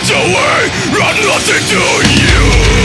fades away. I'm nothing to you.